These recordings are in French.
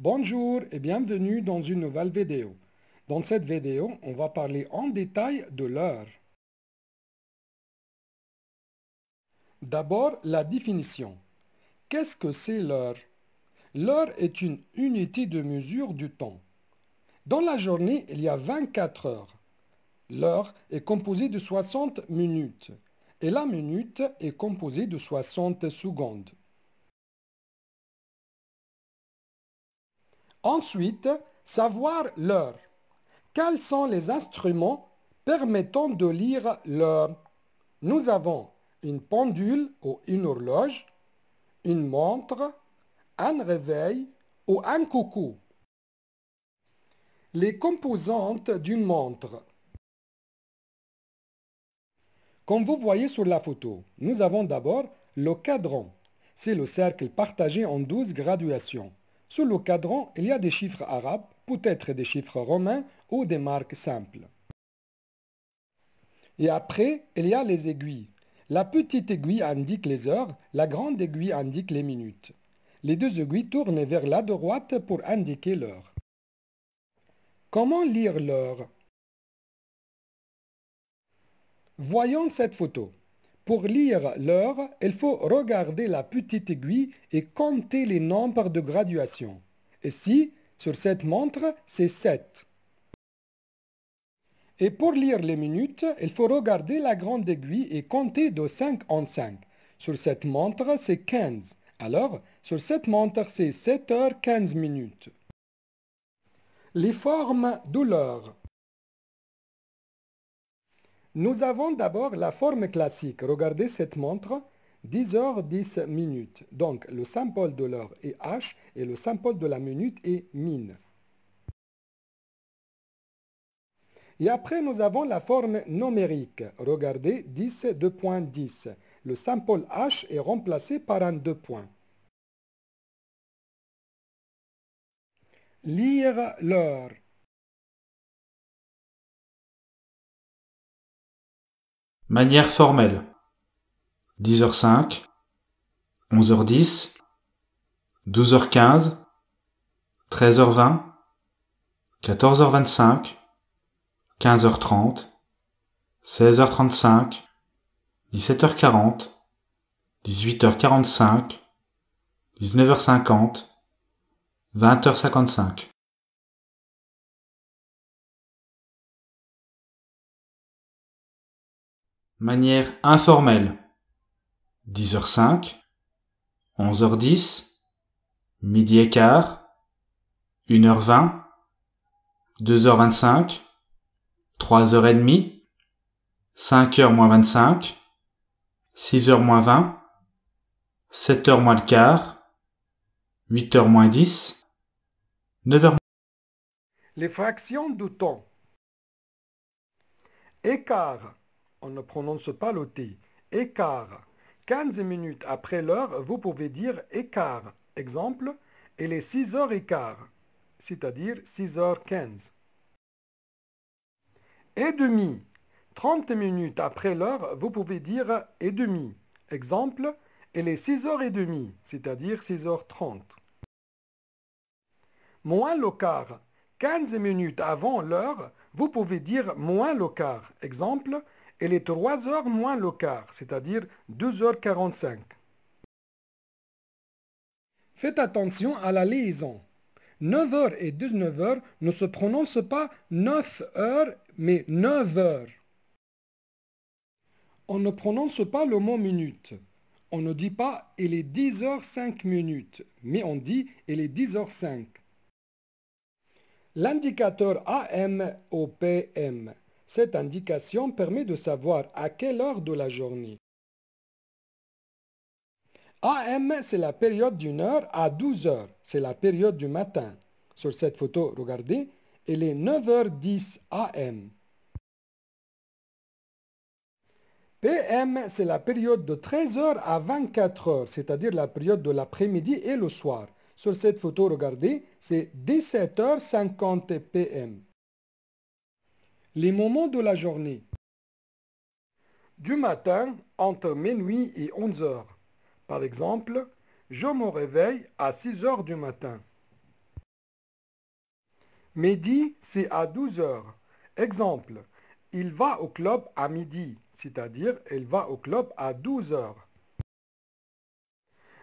Bonjour et bienvenue dans une nouvelle vidéo. Dans cette vidéo, on va parler en détail de l'heure. D'abord, la définition. Qu'est-ce que c'est l'heure? L'heure est une unité de mesure du temps. Dans la journée, il y a 24 heures. L'heure est composée de 60 minutes et la minute est composée de 60 secondes. Ensuite, savoir l'heure. Quels sont les instruments permettant de lire l'heure? Nous avons une pendule ou une horloge, une montre, un réveil ou un coucou. Les composantes d'une montre. Comme vous voyez sur la photo, nous avons d'abord le cadran. C'est le cercle partagé en 12 graduations. Sur le cadran, il y a des chiffres arabes, peut-être des chiffres romains ou des marques simples. Et après, il y a les aiguilles. La petite aiguille indique les heures, la grande aiguille indique les minutes. Les deux aiguilles tournent vers la droite pour indiquer l'heure. Comment lire l'heure? Voyons cette photo. Pour lire l'heure, il faut regarder la petite aiguille et compter les nombres de graduation. Ici, sur cette montre, c'est 7. Et pour lire les minutes, il faut regarder la grande aiguille et compter de 5 en 5. Sur cette montre, c'est 15. Alors, sur cette montre, c'est 7 heures 15 minutes. Les formes de l'heure. Nous avons d'abord la forme classique. Regardez cette montre, 10 heures 10 minutes. Donc le symbole de l'heure est H et le symbole de la minute est min. Et après, nous avons la forme numérique. Regardez 10, 2.10. Le symbole H est remplacé par un 2 points. Lire l'heure. Manière formelle. 10h05, 11h10, 12h15, 13h20, 14h25, 15h30, 16h35, 17h40, 18h45, 19h50, 20h55. Manière informelle. 10h05, 11h10, midi et quart, 1h20, 2h25, 3h30, 5h moins 25, 6h moins 20, 7h moins le quart, 8h moins 10, 9h Les fractions de temps. Écart on ne prononce pas le T. Écart. 15 minutes après l'heure, vous pouvez dire écart. Exemple, il est 6 heures quart, c'est-à-dire 6h15. Et demi. 30 minutes après l'heure, vous pouvez dire et demi. Exemple, il est 6 heures et demie, c'est-à-dire 6h30. Moins le quart. 15 minutes avant l'heure, vous pouvez dire moins le quart. Exemple, elle est 3 heures moins le quart, c'est-à-dire 2h45. Faites attention à la liaison. 9h et 19h ne se prononcent pas 9 heures, mais 9 heures. On ne prononce pas le mot minute. On ne dit pas il est 10h 5 minutes, mais on dit il est 10h05. L'indicateur AM ou PM cette indication permet de savoir à quelle heure de la journée. AM, c'est la période d'une heure à 12 heures. C'est la période du matin. Sur cette photo, regardez, il est 9h10 AM. PM, c'est la période de 13h à 24h, c'est-à-dire la période de l'après-midi et le soir. Sur cette photo, regardez, c'est 17h50 PM. Les moments de la journée. Du matin, entre minuit et 11 heures. Par exemple, je me réveille à 6 heures du matin. Midi, c'est à 12 heures. Exemple, il va au club à midi, c'est-à-dire il va au club à 12 heures.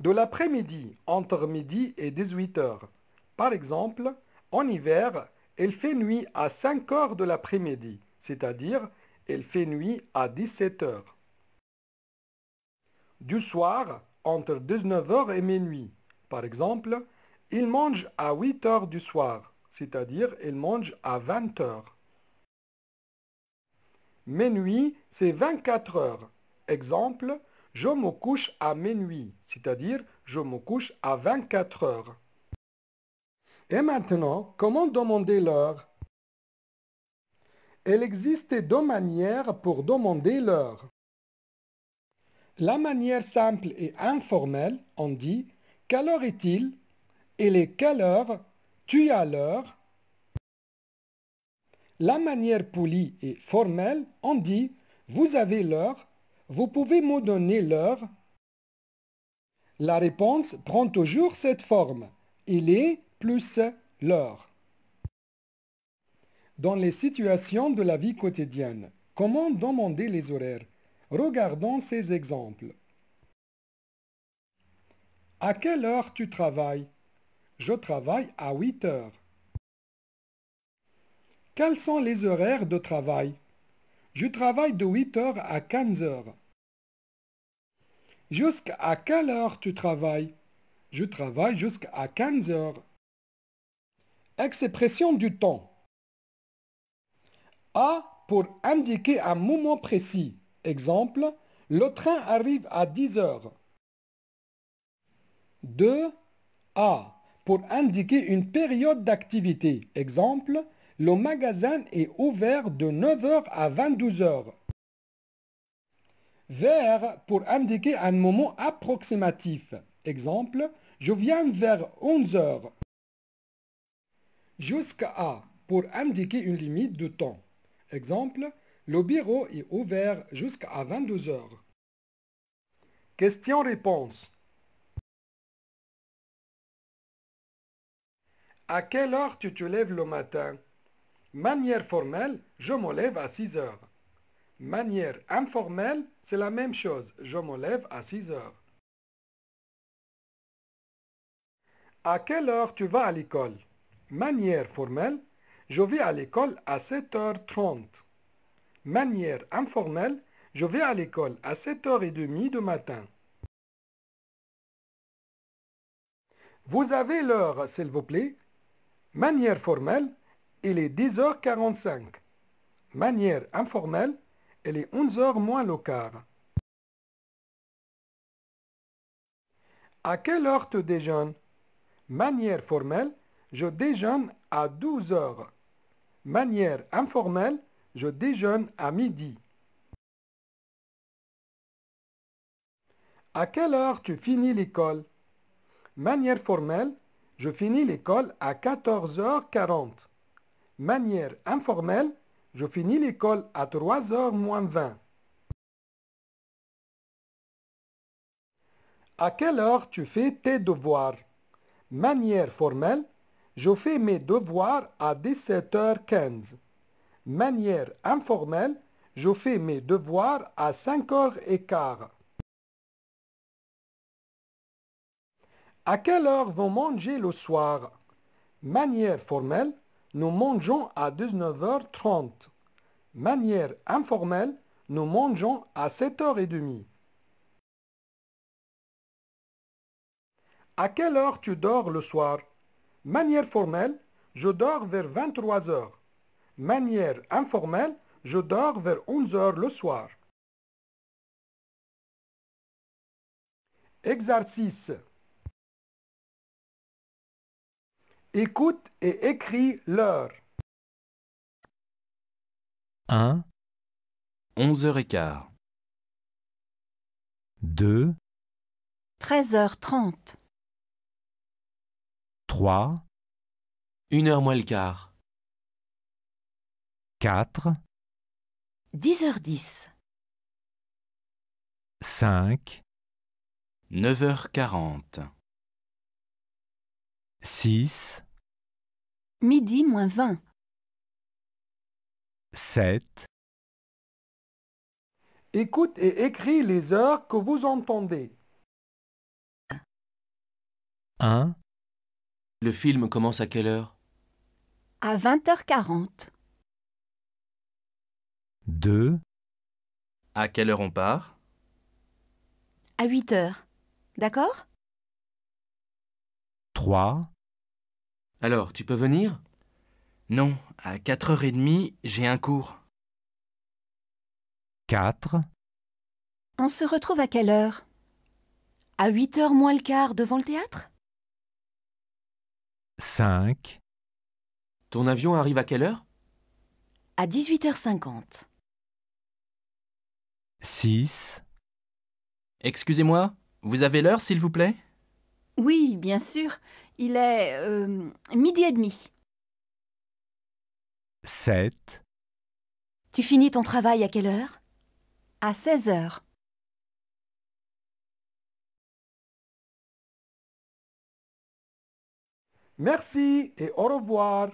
De l'après-midi, entre midi et 18 heures. Par exemple, en hiver, il fait nuit à 5 heures de l'après-midi, c'est-à-dire il fait nuit à 17 heures. Du soir, entre 19h et minuit. Par exemple, il mange à 8 heures du soir, c'est-à-dire il mange à 20 heures. Minuit, c'est 24 heures. Exemple, je me couche à minuit, c'est-à-dire je me couche à 24 heures. Et maintenant, comment demander l'heure? Il existe deux manières pour demander l'heure. La manière simple et informelle, on dit quelle heure est-il? Et les quelle heure tu as l'heure. La manière polie et formelle, on dit vous avez l'heure, vous pouvez me donner l'heure. La réponse prend toujours cette forme. Il est plus l'heure. Dans les situations de la vie quotidienne, comment demander les horaires? Regardons ces exemples. À quelle heure tu travailles? Je travaille à 8 heures. Quels sont les horaires de travail? Je travaille de 8 heures à 15 heures. Jusqu'à quelle heure tu travailles? Je travaille jusqu'à 15 heures. Expression du temps. A pour indiquer un moment précis. Exemple, le train arrive à 10 heures. 2. A. Pour indiquer une période d'activité. Exemple, le magasin est ouvert de 9h à 22h. Vers pour indiquer un moment approximatif. Exemple, je viens vers 11h. Jusqu'à pour indiquer une limite de temps. Exemple, le bureau est ouvert jusqu'à 22 heures. Question-réponse. À quelle heure tu te lèves le matin? Manière formelle, je me lève à 6 heures. Manière informelle, c'est la même chose. Je me lève à 6 heures. À quelle heure tu vas à l'école? Manière formelle, je vais à l'école à 7h30 manière informelle, je vais à l'école à 7h30 du matin. Vous avez l'heure, s'il vous plaît. Manière formelle, il est 10h45. Manière informelle, il est 11h moins le quart. À quelle heure tu déjeunes Manière formelle, je déjeune à 12 h Manière informelle, je déjeune à midi. À quelle heure tu finis l'école? Manière formelle, je finis l'école à 14h40. Manière informelle, je finis l'école à 3h moins 20. À quelle heure tu fais tes devoirs? Manière formelle, je fais mes devoirs à 17h15 manière informelle, je fais mes devoirs à 5h15. À quelle heure vont manger le soir? Manière formelle, nous mangeons à 19h30. Manière informelle, nous mangeons à 7h30. À quelle heure tu dors le soir? Manière formelle, je dors vers 23h. Manière informelle, je dors vers 11 heures le soir. Exercice. Écoute et écris l'heure. 1, 11h15. 2, 13h30, 3, 1h moins le quart. 4, 10h10, 5, 9h40. 6, Midi moins 20. 7, Écoute et écris les heures que vous entendez. 1, Le film commence à quelle heure? À 20h40. 2, À quelle heure on part? À 8 heures. D'accord? 3, Alors, tu peux venir? Non, à 4h30, j'ai un cours. 4, On se retrouve à quelle heure? À 8 heures moins le quart devant le théâtre? 5, Ton avion arrive à quelle heure? À 18h50. 6, Excusez-moi, vous avez l'heure, s'il vous plaît? Oui, bien sûr. Il est euh, midi et demi. 7, Tu finis ton travail à quelle heure? À 16 heures. Merci et au revoir.